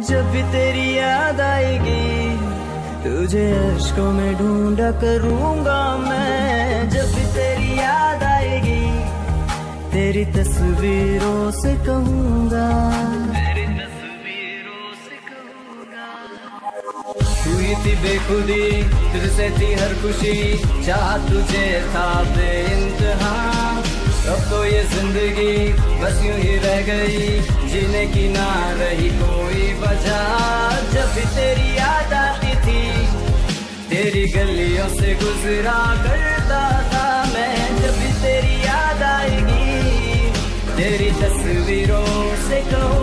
जब भी तेरी याद आएगी, तुझे अशकों में ढूंढा करूँगा मैं। जब भी तेरी याद आएगी, तेरी तस्वीरों से कहूँगा। हुई थी बेखुदी तुझसे थी हर खुशी, चाह तुझे था बेइंतहा। अब तो ये ज़िंदगी बस यूँ ही रह गई, जीने की ना रही कोई वजह जब भी तेरी याद आती थी, तेरी गलियों से गुजरा करता था मैं, जब भी तेरी याद आएगी, तेरी तस्वीरों से कहूँ